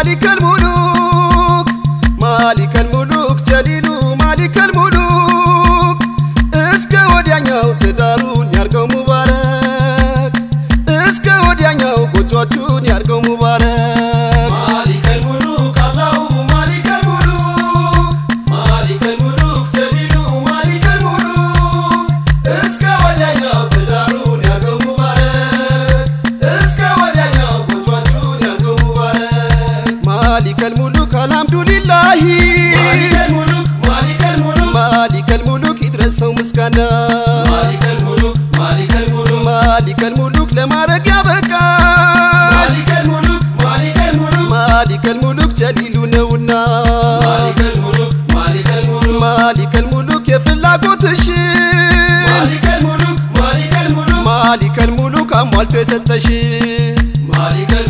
ማሊከል ሙሉክ ማሊከል ሙሉክ ጀሊሉ ማሊከል ሙሉክ እስከ ወዲያኛው ትዳሩ مالك الملوك الحمد لله مالك الملوك مالك الملوك مالك الملوك يدرسوا مسكنا مالك الملوك مالك الملوك مالك الملوك لما رجع بكا مالك الملوك مالك الملوك مالك الملوك جليل نونا مالك الملوك مالك الملوك مالك الملوك يا فلاقوت مالك الملوك مالك الملوك مالك الملوك أموال تستشير مالك الملوك